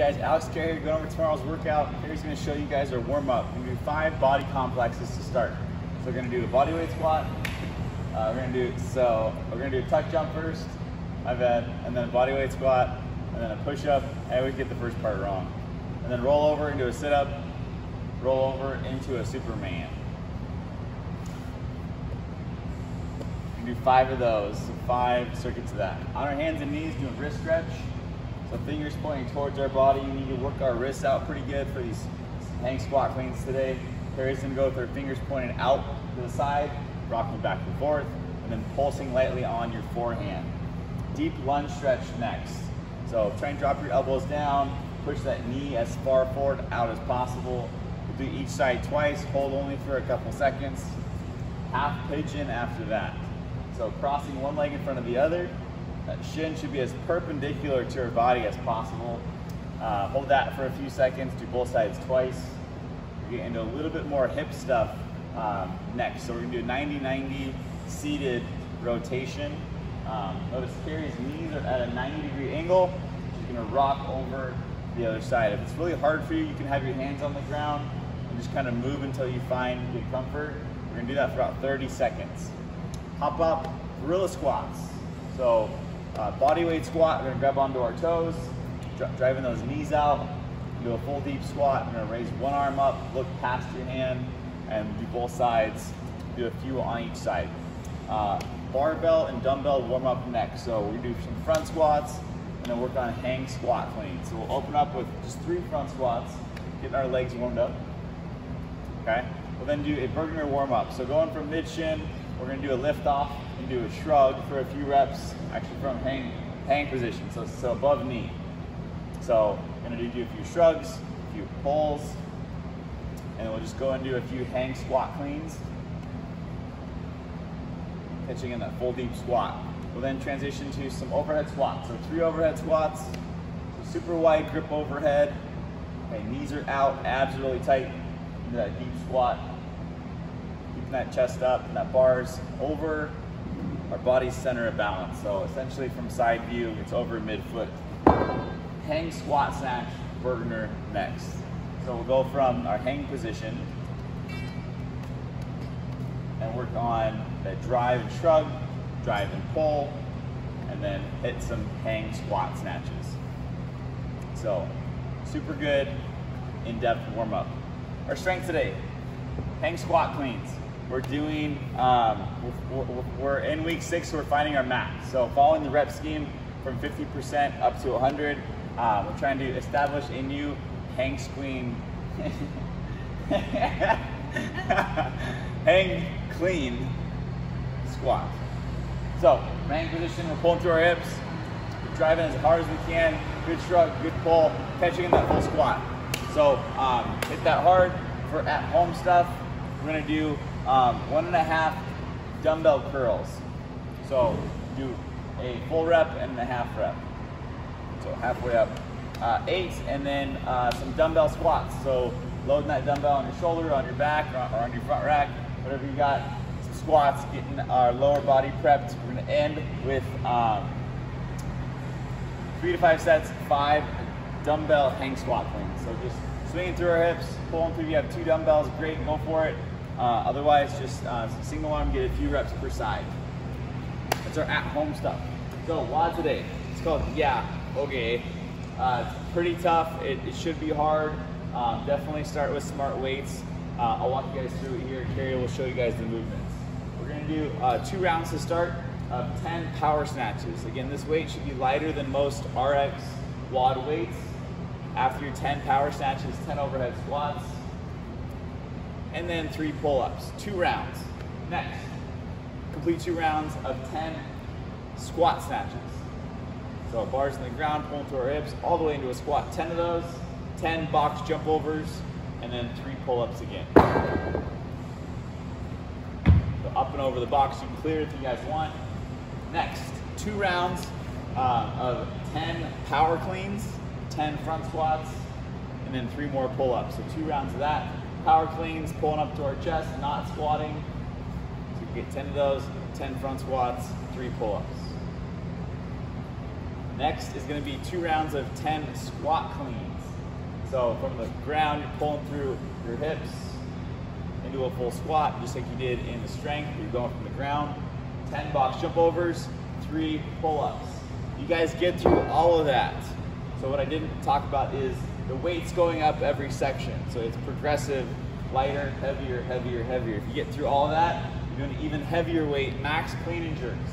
guys, Alex Carey going over tomorrow's workout. Carey's gonna show you guys our warm up. We're gonna do five body complexes to start. So we're gonna do a body weight squat. Uh, we're gonna do, so we're gonna do a tuck jump first, my bad, and then a body weight squat, and then a push up, and we get the first part wrong. And then roll over into a sit up, roll over into a Superman. do five of those, so five circuits of that. On our hands and knees, doing wrist stretch. So fingers pointing towards our body. We need to work our wrists out pretty good for these hang squat cleans today. Carey's gonna go with her fingers pointing out to the side, rocking back and forth, and then pulsing lightly on your forehand. Deep lunge stretch next. So try and drop your elbows down, push that knee as far forward out as possible. We'll do each side twice, hold only for a couple seconds. Half pigeon after that. So crossing one leg in front of the other, that shin should be as perpendicular to our body as possible. Uh, hold that for a few seconds, do both sides twice. We get into a little bit more hip stuff um, next. So we're gonna do a 90-90 seated rotation. Um, notice Carey's knees are at a 90 degree angle. She's gonna rock over the other side. If it's really hard for you, you can have your hands on the ground and just kind of move until you find good comfort. We're gonna do that for about 30 seconds hop up, gorilla squats. So uh, body weight squat, we're gonna grab onto our toes, dri driving those knees out, do a full deep squat. We're gonna raise one arm up, look past your hand, and do both sides. Do a few on each side. Uh, barbell and dumbbell warm up next. So we're gonna do some front squats, and then work on hang squat clean. So we'll open up with just three front squats, getting our legs warmed up. Okay? We'll then do a Burgener warm up. So going from mid shin we're gonna do a lift off and do a shrug for a few reps, actually from hang, hang position, so, so above knee. So gonna do, a few shrugs, a few pulls, and we'll just go and do a few hang squat cleans. Catching in that full deep squat. We'll then transition to some overhead squats. So three overhead squats, so super wide grip overhead. Okay, knees are out, abs are really tight into that deep squat that chest up and that bar's over our body's center of balance. So essentially from side view, it's over mid-foot. Hang squat snatch, Burgener next. So we'll go from our hang position and work on the drive and shrug, drive and pull, and then hit some hang squat snatches. So super good in-depth warm up. Our strength today, hang squat cleans we're doing, um, we're, we're, in week six, we're finding our max. So following the rep scheme from 50% up to 100, um, we're trying to establish a new hang squeen, hang clean squat. So hang position, we're pulling through our hips, we're driving as hard as we can, good shrug, good pull, catching in that full squat. So um, hit that hard for at home stuff. We're gonna do um, one and a half dumbbell curls. So do a full rep and a half rep. So halfway up. Uh, eight, and then uh, some dumbbell squats. So loading that dumbbell on your shoulder, on your back, or on your front rack, whatever you got. Some squats, getting our lower body prepped. We're gonna end with um, three to five sets, five dumbbell hang squat cleans. So just swinging through our hips, pulling through. You have two dumbbells, great, go for it. Uh, otherwise, just uh, single arm, get a few reps per side. That's our at-home stuff. So WOD today, it's called Yeah, okay. Uh, it's pretty tough, it, it should be hard. Um, definitely start with smart weights. Uh, I'll walk you guys through it here. Carey will show you guys the movements. We're gonna do uh, two rounds to start of 10 power snatches. Again, this weight should be lighter than most RX WOD weights. After your 10 power snatches, 10 overhead squats, and then three pull-ups, two rounds. Next, complete two rounds of 10 squat snatches. So bars in the ground, pulling through our hips, all the way into a squat. 10 of those, 10 box jump overs, and then three pull-ups again. So up and over the box, you can clear if you guys want. Next, two rounds uh, of 10 power cleans, 10 front squats, and then three more pull-ups. So two rounds of that power cleans, pulling up to our chest, not squatting. So you get 10 of those, 10 front squats, three pull-ups. Next is gonna be two rounds of 10 squat cleans. So from the ground, you're pulling through your hips into a full squat, just like you did in the strength. You're going from the ground. 10 box jump overs, three pull-ups. You guys get through all of that. So what I didn't talk about is the weight's going up every section. So it's progressive, lighter, heavier, heavier, heavier. If you get through all that, you're doing even heavier weight, max clean and jerks.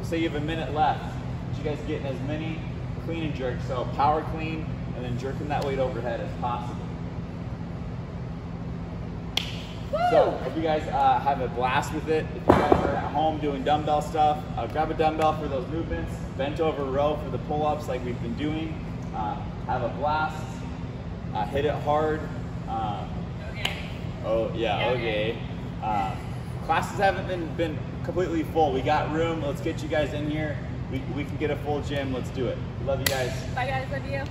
So say you have a minute left, but you guys getting as many clean and jerks. So power clean, and then jerking that weight overhead as possible. So, hope you guys uh, have a blast with it. If you guys are at home doing dumbbell stuff, uh, grab a dumbbell for those movements, bent over row for the pull-ups like we've been doing. Uh, have a blast, uh, hit it hard. Um, Okay. oh, yeah, okay. Uh, classes haven't been, been completely full. We got room. Let's get you guys in here. We, we can get a full gym. Let's do it. Love you guys. Bye guys, love you.